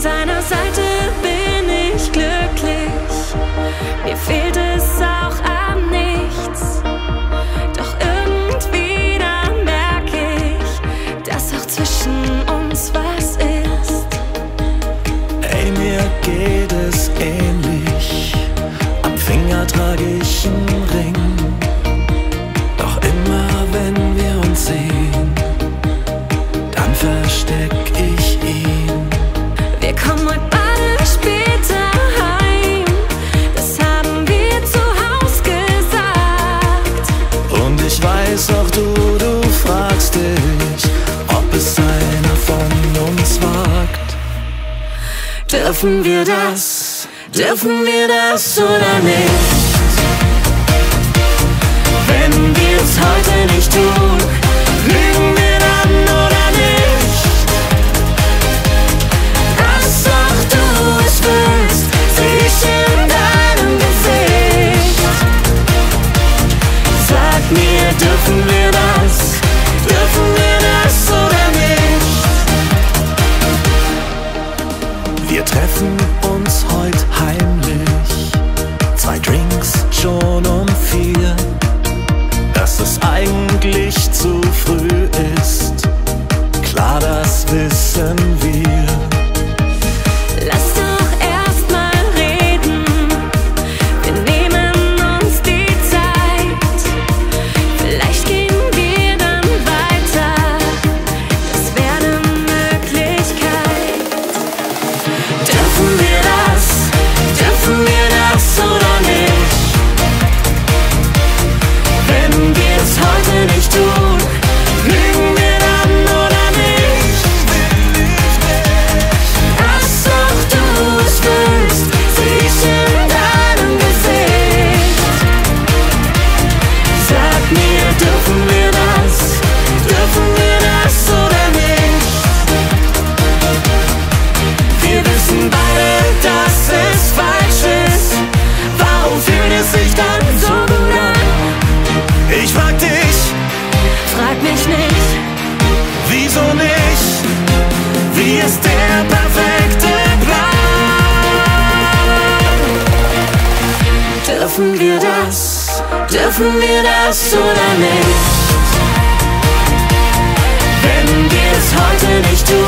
Seiner Seite bin ich glücklich. Mir fehlt es auch an nichts. Doch irgendwie da merke ich, dass auch zwischen uns was ist. Ey, mir geht es ähnlich. Am Finger trage ich einen Ring. Doch immer wenn wir uns sehen, dann versteck Dürfen wir das? Dürfen wir das oder nicht? Es eigentlich zu früh ist. Klar, das wissen wir. geht mich nicht. Wieso nicht? Wie ist der perfekte Plan? Dürfen wir das? Dürfen wir das oder nicht? Wenn wir es heute nicht tun,